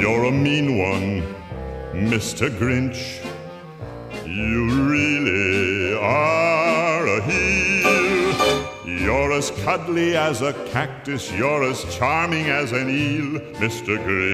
You're a mean one, Mr. Grinch. You really are a heel. You're as cuddly as a cactus, you're as charming as an eel, Mr. Grinch.